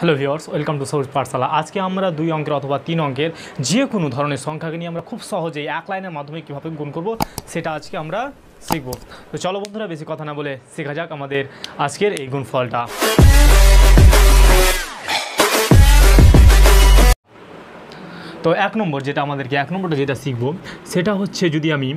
Hello viewers welcome to সৌর পাঠশালা আজকে আমরা দুই অঙ্কের অথবা তিন অঙ্কের যে কোনো ধরনের সংখ্যাকে নিয়ে আমরা খুব সহজেই এক লাইনের মাধ্যমে কীভাবে গুণ করব, সেটা আজকে আমরা শিখব। তো চলো বন্ধুরা, বেশি কথা না বলে শেখা যাক আমাদের আজকের এই গুণফলটা। তো এক নম্বর যেটা আমাদেরকে, এক নম্বরটা যেটা শিখব, সেটা হচ্ছে যদি আমি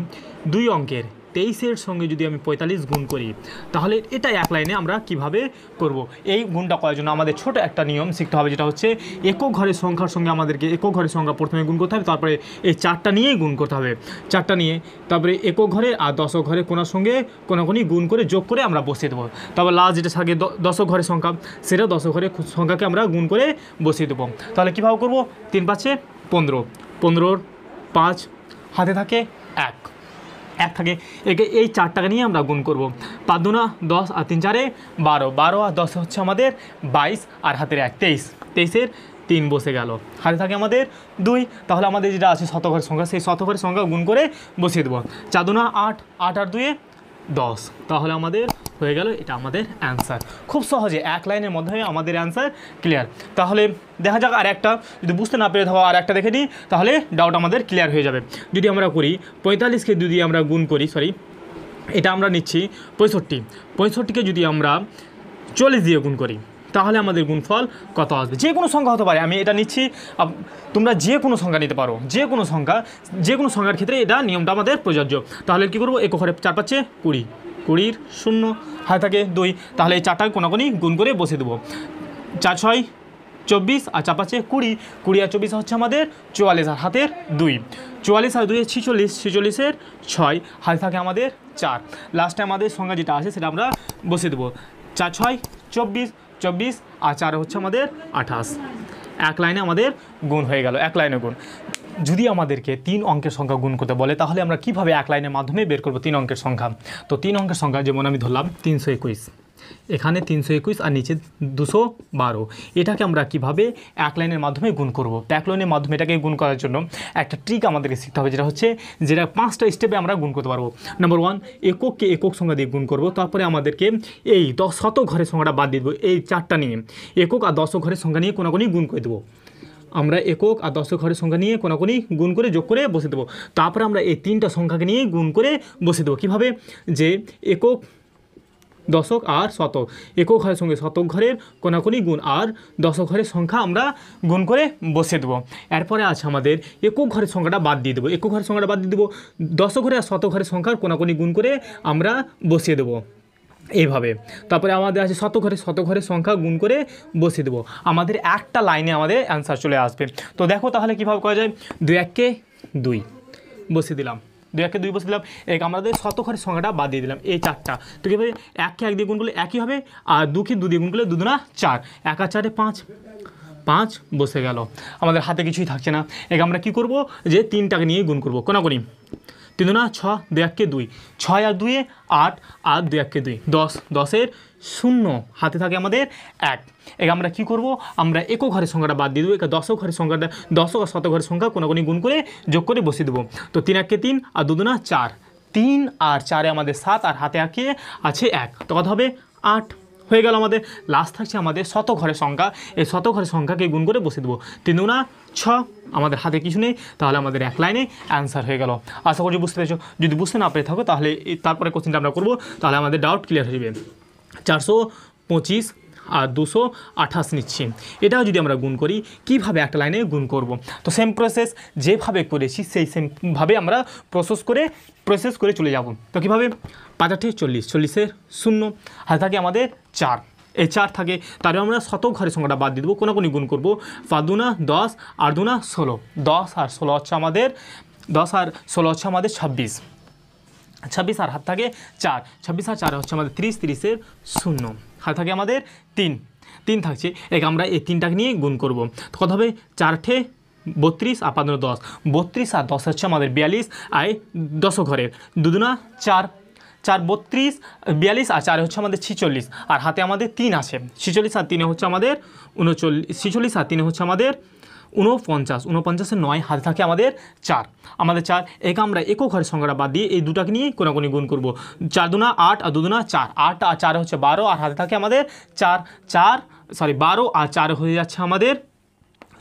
দুই অঙ্কের তেইশের সঙ্গে যদি আমি পঁয়তাল্লিশ গুণ করি, তাহলে এটা এক লাইনে আমরা কীভাবে করব? এই গুণটা করার জন্য আমাদের ছোট একটা নিয়ম শিখতে হবে, যেটা হচ্ছে একক ঘরের সংখ্যার সঙ্গে আমাদেরকে একক ঘরের সংখ্যা প্রথমে গুণ করতে হবে, তারপরে এই চারটা নিয়েই গুণ করতে হবে। চারটা নিয়ে, তারপরে একক ঘরে আর দশক ঘরে কোনার সঙ্গে কোনাকুনি গুণ করে যোগ করে আমরা বসিয়ে দেবো। তারপর লাস্ট যেটা থাকে দশক ঘরের সংখ্যা সেটা দশক ঘরের সংখ্যাকে আমরা গুণ করে বসিয়ে দেবো। তাহলে কীভাবে করব? তিন পাঁচে পনেরো, পনেরোর পাঁচ, হাতে থাকে এক। এক থাকে। একে এই চারটাকে নিয়ে আমরা গুণ করব। পাঁচ দুনা দশ আর তিন চারে বারো। বারো আর দশ হচ্ছে আমাদের বাইশ আর হাতের এক, তেইশ। তেইশের তিন বসে গেল। হাতে থাকে আমাদের দুই। তাহলে আমাদের যেটা আছে শতঘরের সংখ্যা, সেই শতঘরের সংখ্যা গুণ করে বসিয়ে দেবো। চার দুনা আট আট আর দুয়ে দশ। তাহলে আমাদের হয়ে গেল, এটা আমাদের অ্যান্সার খুব সহজে এক লাইনের মাধ্যমে আমাদের অ্যান্সার ক্লিয়ার তাহলে দেখা যাক আর একটা, যদি বুঝতে না পেরে থাকো আর একটা দেখে নিই, তাহলে ডাউট আমাদের ক্লিয়ার হয়ে যাবে। যদি আমরা করি পঁয়তাল্লিশকে যদি আমরা গুণ করি সরি এটা আমরা নিচ্ছি পঁয়ষট্টি। পঁয়ষট্টিকে যদি আমরা চল্লিশ দিয়ে গুণ করি, তাহলে আমাদের গুণফল কত আসবে? যে কোনো সংখ্যা হতে পারে, আমি এটা নিচ্ছি তোমরা যে কোনো সংখ্যা নিতে পারো, যে কোনো সংখ্যা, যে কোনো সংখ্যার ক্ষেত্রে এটা নিয়মটা আমাদের প্রযোজ্য। তাহলে কী করব, এক ঘরে চার পাচ্ছে কুড়ি। কুড়ির শূন্য হাতে থাকে দুই। তাহলে এই চারটাকে কোনাকুনি গুণ করে বসে দেবো। চার, ছয়, চব্বিশ আর চার পাচ্ছে কুড়ি। কুড়ি আর চব্বিশ হচ্ছে আমাদের চুয়াল্লিশ আর হাতের দুই। চুয়াল্লিশ আর দুই ছিচল্লিশ, ছিচল্লিশের ছয়। হাতে থাকে আমাদের চার। লাস্টে আমাদের সংখ্যা যেটা আছে সেটা আমরা বসিয়ে দেবো। চার, ছয়, চব্বিশ চব্বিশ আর চার হচ্ছে আমাদের আঠাশ। এক লাইনে আমাদের গুণ হয়ে গেল, এক লাইনে গুণ। যদি আমাদেরকে তিন অঙ্কের সংখ্যা গুণ করতে বলে, তাহলে আমরা কীভাবে এক লাইনের মাধ্যমে বের করব তিন অঙ্কের সংখ্যা? তো তিন অঙ্কের সংখ্যা যেমন আমি ধরলাম তিনশো একুশ। এখানে তিনশো একুশ আর নিচে দুশো বারো। এটাকে আমরা কীভাবে এক লাইনের মাধ্যমে গুণ করব? এক লাইনের মাধ্যমে এটাকে গুণ করার জন্য একটা ট্রিক আমাদেরকে শিখতে হবে, যেটা হচ্ছে যেটা পাঁচটা স্টেপে আমরা গুণ করতে পারব। নাম্বার ওয়ান একককে একক সংখ্যা দিয়ে গুণ করব। তারপরে আমাদেরকে এই দশ শত ঘরের সংখ্যাটা বাদ দিয়ে দেবো, এই চারটা নিয়ে। একক আর দশ ঘরের সংখ্যা নিয়ে কোনোগুনি গুণ করে দেবো। আমরা একক আর দশক ঘরের সংখ্যা নিয়ে কোনাকুনি গুণ করে যোগ করে বসে দেবো। তারপরে আমরা এই তিনটা সংখ্যাকে নিয়ে গুণ করে বসে দেবো। কীভাবে? যে একক দশক আর শতক। একক ঘরের সঙ্গে শতক ঘরের কোনাকুনি গুণ আর দশক ঘরের সংখ্যা আমরা গুণ করে বসে দেবো। এরপরে আছে আমাদের একক ঘরের সংখ্যাটা বাদ দিয়ে দেবো। একক ঘরের সংখ্যাটা বাদ দিয়ে দেবো। দশক ঘরে আর শতক ঘরের সংখ্যার কোনাকুনি গুণ করে আমরা বসিয়ে দেবো। এইভাবে। তারপরে আমাদের আছে শত ঘরে শত ঘরের সংখ্যা গুণ করে বসিয়ে দেবো। আমাদের একটা লাইনে আমাদের অ্যান্সার চলে আসবে। তো দেখো তাহলে কীভাবে করা যায়? দুই এককে দুই বসিয়ে দিলাম। দুই একে দুই বসে দিলাম। এক আমাদের শত ঘরের সংখ্যাটা বাদ দিয়ে দিলাম, এই চারটা। তো কীভাবে? এককে এক দিয়ে গুণ করলে একই হবে, আর দুকে দু দিয়ে গুণ করলে দুদুনা চার। এক আর চারে পাঁচ পাঁচ বসে গেল। আমাদের হাতে কিছুই থাকছে না। এক আমরা কি করব? যে তিনটাকে নিয়ে গুণ করব। কোনাকুনি। তিন দুনা ছ, দুই এককে দুই। ছয় আর দুয়ে আট আর দুই এককে দুই। দশ, দশের শূন্য। হাতে থাকে আমাদের এক। এক আমরা কি করব? আমরা একক ঘরের সংখ্যাটা বাদ দিয়ে দেবো। একা দশক ঘরের সংখ্যাটা, দশক আর শত ঘরের সংখ্যা কোনো কোনো গুণ করে যোগ করে বসিয়ে দেবো। তো তিন এককে তিন আর দু দুদুনা চার। তিন আর চারে আমাদের সাত আর হাতে আঁকে আছে এক। তো কথা হবে? আট। হয়ে গেল আমাদের লাস্ট থাকছে আমাদের শত ঘরের সংখ্যা। এই শত ঘরের সংখ্যাকে গুণ করে বসে দেবো। তিন দুনা ছ, আমাদের হাতে কিছু নেই, তাহলে আমাদের এক লাইনে অ্যান্সার হয়ে গেল। আশা করছি বুঝতে পেরেছ। যদি বুঝতে না পেরে থাকো, তাহলে তারপরে কোশ্চেনটা আমরা করব, তাহলে আমাদের ডাউট ক্লিয়ার হয়ে যাবে। চারশো পঁচিশ আর দুশো আঠাশ নিচ্ছি। এটাও যদি আমরা গুণ করি, কীভাবে একটা লাইনে গুণ করব? তো সেম প্রসেস যেভাবে করেছি, সেই সেমভাবে আমরা প্রসেস করে প্রসেস করে চলে যাব। তো কীভাবে? পাঁচ আটে চল্লিশ, চল্লিশের শূন্য। হাতে থাকে আমাদের চার। এই চার থাকে তাহলে আমরা শত ঘরের সংখ্যাটা বাদ দিয়ে দেবো কোনো কোনো গুণ করব। পাঁচ দুনা দশ আর দুনা ষোলো। দশ আর ষোলো হচ্ছে আমাদের, দশ আর ষোলো হচ্ছে আমাদের ছাব্বিশ। ছাব্বিশ আর হাত থাকে চার। ছাব্বিশ আর চার হচ্ছে আমাদের তিরিশ, তিরিশের শূন্য। হাত থাকে আমাদের তিন। তিন থাকছে, এক আমরা এই তিনটাকে নিয়ে গুণ করব। তো কত হবে? চারটে বত্রিশ আর পাঁচ দশ। বত্রিশ আর দশ হচ্ছে আমাদের বিয়াল্লিশ আর দশ ঘরের। দুদুনা চার। চার বত্রিশ, বিয়াল্লিশ আর চারে হচ্ছে আমাদের ছিচল্লিশ। আর হাতে আমাদের তিন আছে। ছিচল্লিশ আর তিনে হচ্ছে আমাদের উনচল্লিশ, ছিচল্লিশ আর তিনে হচ্ছে আমাদের উনপঞ্চাশ উনপঞ্চাশের নয়, হাতে থাকে আমাদের চার। আমাদের চার, এক আমরা একক ঘরের সংখ্যাটা বাদ দিয়ে এই দুটাকে নিয়ে কোনাকুনি গুণ করব। চার দুনা আট, আর দুদুনা চার। আট আর চার হচ্ছে বারো, আর হাতে থাকে আমাদের চার। চার সরি বারো, আর চার হয়ে যাচ্ছে আমাদের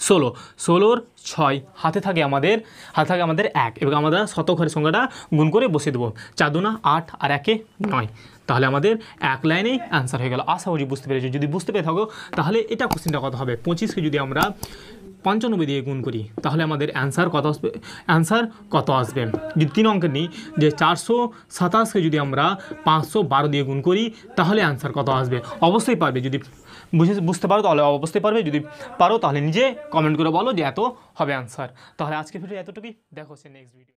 ষোলো। ষোলোর ছয়, হাতে থাকে আমাদের, হাতে থাকে আমাদের এক। এবং আমরা শতঘরের সংখ্যাটা গুণ করে বসিয়ে দেবো। চার দুনা আট আর একে নয়। তাহলে আমাদের এক লাইনেই অ্যান্সার হয়ে গেল। আশা করি বুঝতে পেরেছি। যদি বুঝতে পেরে থাকো, তাহলে এটা কোশ্চেনটা কত হবে? পঁচিশকে যদি আমরা পঞ্চানব্বই দিয়ে গুণ করি, তাহলে আমাদের অ্যান্সার কত আসবে? অ্যান্সার কত আসবে? যদি তিন অঙ্কের নিই, যে চারশো সাতাশকে যদি আমরা পাঁচশো বারো দিয়ে গুণ করি, তাহলে অ্যান্সার কত আসবে? অবশ্যই পারবে, যদি বুঝে, বুঝতে পারো তাহলে অবশ্যই পারবে, যদি পারো তাহলে নিজে কমেন্ট করে বলো যে এত হবে অ্যান্সার তাহলে আজকে ভিডিও এতটুকুই, দেখো সে নেক্সট ভিডিও